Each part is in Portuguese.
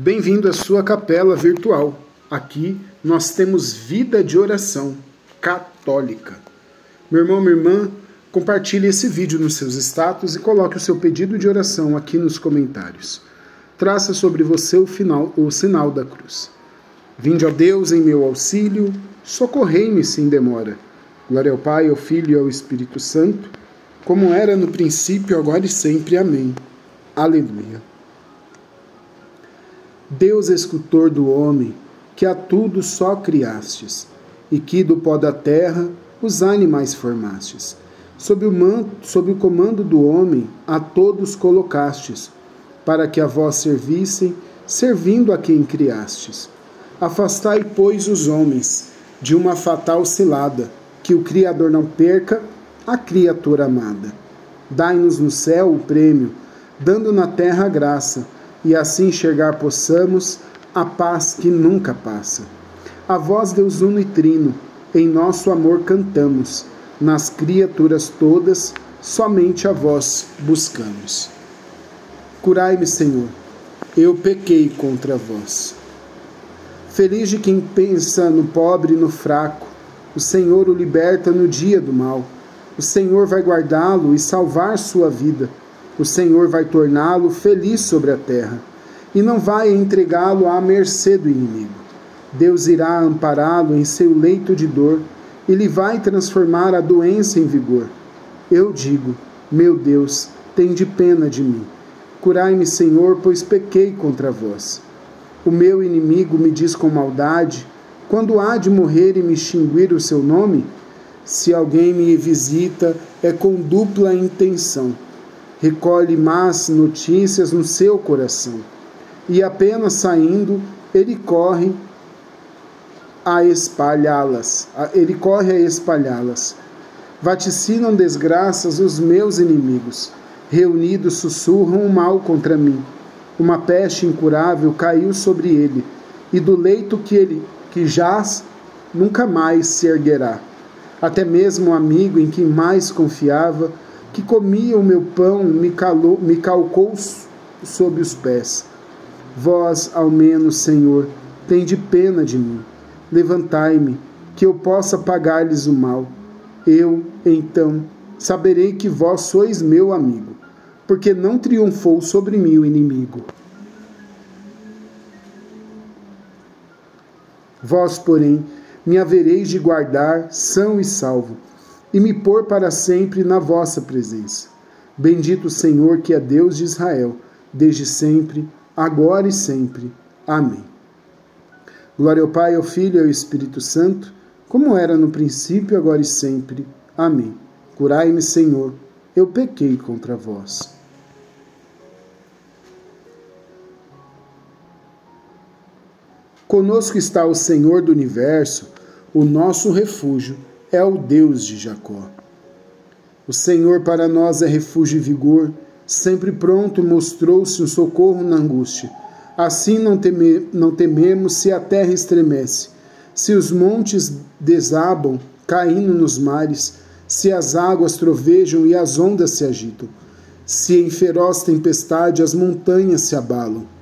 Bem-vindo à sua capela virtual. Aqui nós temos vida de oração católica. Meu irmão, minha irmã, compartilhe esse vídeo nos seus status e coloque o seu pedido de oração aqui nos comentários. Traça sobre você o, final, o sinal da cruz. Vinde, ó Deus, em meu auxílio, socorrei-me sem demora. Glória ao Pai, ao Filho e ao Espírito Santo, como era no princípio, agora e sempre. Amém. Aleluia. Deus escultor do homem, que a tudo só criastes, e que do pó da terra os animais formastes. Sob o, manto, sob o comando do homem, a todos colocastes, para que a vós servissem, servindo a quem criastes. Afastai, pois, os homens de uma fatal cilada, que o Criador não perca a criatura amada. Dai-nos no céu o prêmio, dando na terra a graça e assim chegar possamos a paz que nunca passa. A voz Deus uno e trino, em nosso amor cantamos, nas criaturas todas, somente a vós buscamos. Curai-me, Senhor, eu pequei contra vós. Feliz de quem pensa no pobre e no fraco, o Senhor o liberta no dia do mal. O Senhor vai guardá-lo e salvar sua vida o Senhor vai torná-lo feliz sobre a terra e não vai entregá-lo à mercê do inimigo. Deus irá ampará-lo em seu leito de dor e lhe vai transformar a doença em vigor. Eu digo: Meu Deus, tem de pena de mim. Curai-me, Senhor, pois pequei contra vós. O meu inimigo me diz com maldade: quando há de morrer e me extinguir o seu nome? Se alguém me visita, é com dupla intenção recolhe más notícias no seu coração, e apenas saindo, ele corre a espalhá-las. Ele corre a espalhá-las. Vaticinam desgraças os meus inimigos. Reunidos sussurram o mal contra mim. Uma peste incurável caiu sobre ele, e do leito que ele que jaz nunca mais se erguerá. Até mesmo o amigo em quem mais confiava que comia o meu pão me, calou, me calcou sob os pés. Vós, ao menos, Senhor, tende pena de mim. Levantai-me, que eu possa pagar-lhes o mal. Eu, então, saberei que vós sois meu amigo, porque não triunfou sobre mim o inimigo. Vós, porém, me havereis de guardar são e salvo e me pôr para sempre na vossa presença. Bendito Senhor que é Deus de Israel, desde sempre, agora e sempre. Amém. Glória ao Pai, ao Filho e ao Espírito Santo, como era no princípio, agora e sempre. Amém. Curai-me, Senhor, eu pequei contra vós. Conosco está o Senhor do universo, o nosso refúgio é o Deus de Jacó. O Senhor para nós é refúgio e vigor, sempre pronto mostrou-se um socorro na angústia. Assim não, teme, não tememos se a terra estremece, se os montes desabam, caindo nos mares, se as águas trovejam e as ondas se agitam, se em feroz tempestade as montanhas se abalam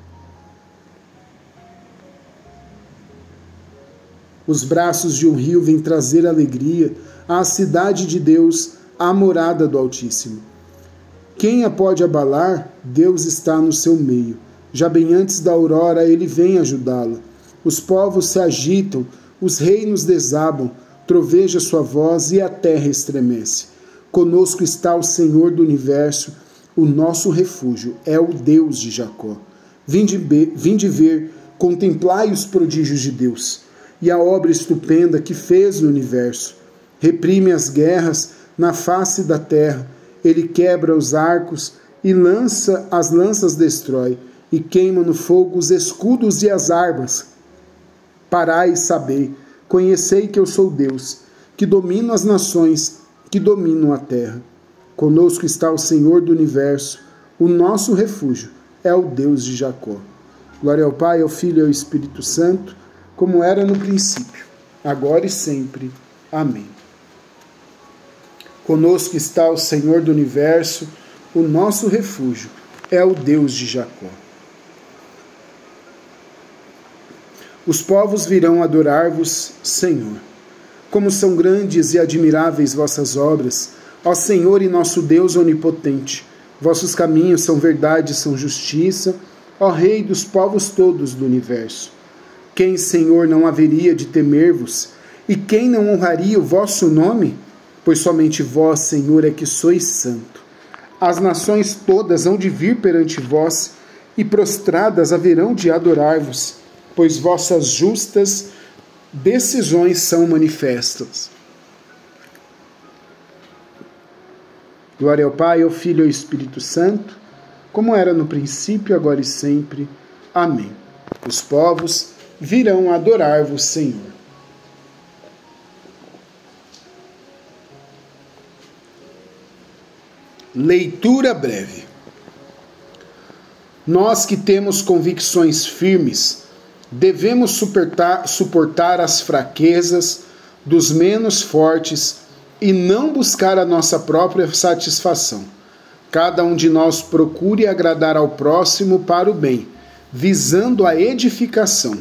Os braços de um rio vêm trazer alegria à cidade de Deus, à morada do Altíssimo. Quem a pode abalar? Deus está no seu meio. Já bem antes da aurora, ele vem ajudá-la. Os povos se agitam, os reinos desabam, troveja sua voz e a terra estremece. Conosco está o Senhor do universo, o nosso refúgio, é o Deus de Jacó. Vinde, ver, contemplai os prodígios de Deus e a obra estupenda que fez no universo. Reprime as guerras na face da terra, ele quebra os arcos e lança as lanças destrói, e queima no fogo os escudos e as armas. Parai e sabei, conhecei que eu sou Deus, que domino as nações, que domino a terra. Conosco está o Senhor do universo, o nosso refúgio é o Deus de Jacó. Glória ao Pai, ao Filho e ao Espírito Santo como era no princípio, agora e sempre. Amém. Conosco está o Senhor do universo, o nosso refúgio é o Deus de Jacó. Os povos virão adorar-vos, Senhor. Como são grandes e admiráveis vossas obras, ó Senhor e nosso Deus onipotente. Vossos caminhos são verdade, são justiça, ó Rei dos povos todos do universo. Quem, Senhor, não haveria de temer-vos? E quem não honraria o vosso nome? Pois somente vós, Senhor, é que sois santo. As nações todas hão de vir perante vós, e prostradas haverão de adorar-vos pois vossas justas decisões são manifestas. Glória ao Pai, ao Filho e ao Espírito Santo, como era no princípio, agora e sempre. Amém. Os povos virão adorar-vos, Senhor. Leitura breve. Nós que temos convicções firmes, devemos suportar, suportar as fraquezas dos menos fortes e não buscar a nossa própria satisfação. Cada um de nós procure agradar ao próximo para o bem, visando a edificação.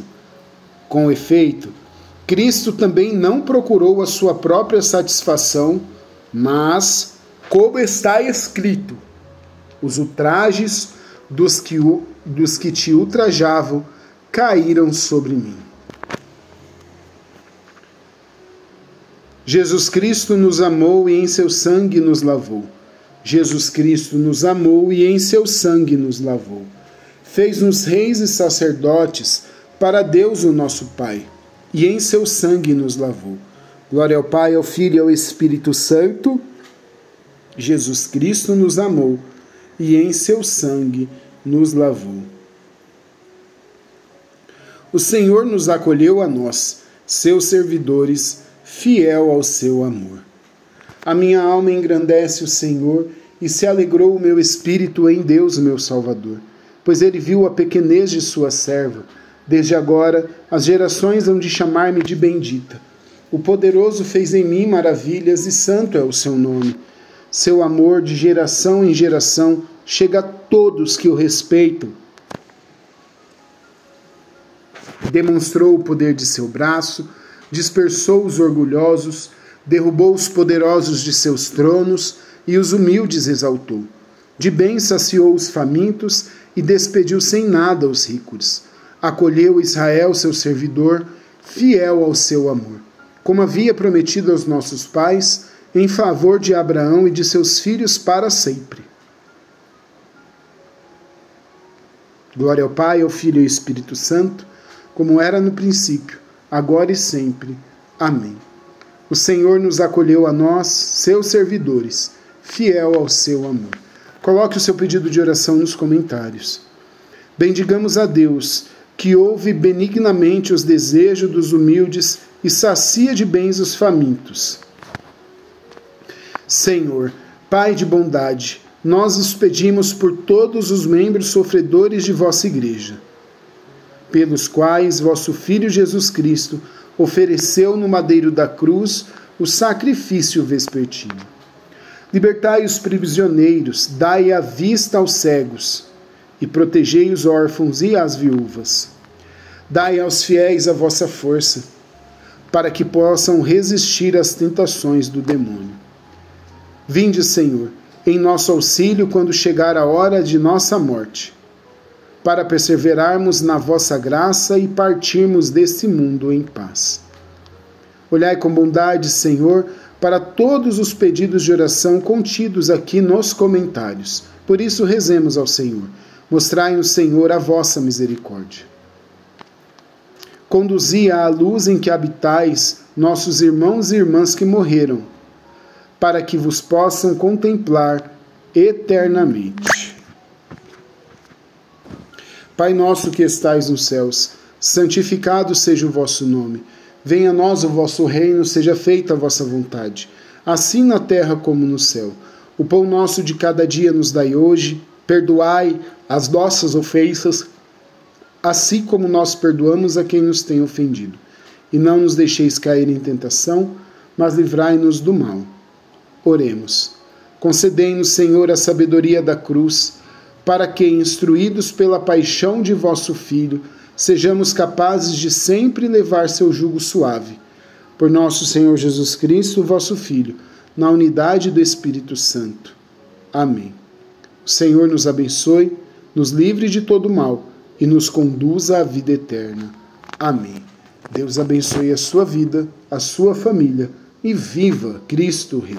Com efeito, Cristo também não procurou a sua própria satisfação, mas, como está escrito, os ultrajes dos que, dos que te ultrajavam caíram sobre mim. Jesus Cristo nos amou e em seu sangue nos lavou. Jesus Cristo nos amou e em seu sangue nos lavou. Fez-nos reis e sacerdotes para Deus, o nosso Pai, e em seu sangue nos lavou. Glória ao Pai, ao Filho e ao Espírito Santo. Jesus Cristo nos amou e em seu sangue nos lavou. O Senhor nos acolheu a nós, seus servidores, fiel ao seu amor. A minha alma engrandece o Senhor e se alegrou o meu espírito em Deus, meu Salvador, pois ele viu a pequenez de sua serva. Desde agora as gerações hão de chamar-me de bendita. O poderoso fez em mim maravilhas e santo é o seu nome. Seu amor de geração em geração chega a todos que o respeitam demonstrou o poder de seu braço, dispersou os orgulhosos, derrubou os poderosos de seus tronos e os humildes exaltou. De bem saciou os famintos e despediu sem nada os ricos. Acolheu Israel, seu servidor, fiel ao seu amor, como havia prometido aos nossos pais, em favor de Abraão e de seus filhos para sempre. Glória ao Pai, ao Filho e ao Espírito Santo como era no princípio, agora e sempre. Amém. O Senhor nos acolheu a nós, seus servidores, fiel ao seu amor. Coloque o seu pedido de oração nos comentários. Bendigamos a Deus, que ouve benignamente os desejos dos humildes e sacia de bens os famintos. Senhor, Pai de bondade, nós os pedimos por todos os membros sofredores de vossa igreja pelos quais vosso Filho Jesus Cristo ofereceu no madeiro da cruz o sacrifício vespertino. Libertai os prisioneiros, dai a vista aos cegos, e protegei os órfãos e as viúvas. Dai aos fiéis a vossa força, para que possam resistir às tentações do demônio. Vinde, Senhor, em nosso auxílio quando chegar a hora de nossa morte para perseverarmos na vossa graça e partirmos deste mundo em paz. Olhai com bondade, Senhor, para todos os pedidos de oração contidos aqui nos comentários. Por isso, rezemos ao Senhor. Mostrai-nos, Senhor, a vossa misericórdia. Conduzi à luz em que habitais nossos irmãos e irmãs que morreram, para que vos possam contemplar eternamente. Pai nosso que estais nos céus, santificado seja o vosso nome. Venha a nós o vosso reino, seja feita a vossa vontade, assim na terra como no céu. O pão nosso de cada dia nos dai hoje, perdoai as nossas ofensas, assim como nós perdoamos a quem nos tem ofendido. E não nos deixeis cair em tentação, mas livrai-nos do mal. Oremos. Concedei-nos, Senhor, a sabedoria da cruz para que, instruídos pela paixão de vosso Filho, sejamos capazes de sempre levar seu jugo suave. Por nosso Senhor Jesus Cristo, vosso Filho, na unidade do Espírito Santo. Amém. O Senhor nos abençoe, nos livre de todo mal e nos conduza à vida eterna. Amém. Deus abençoe a sua vida, a sua família e viva Cristo Rei.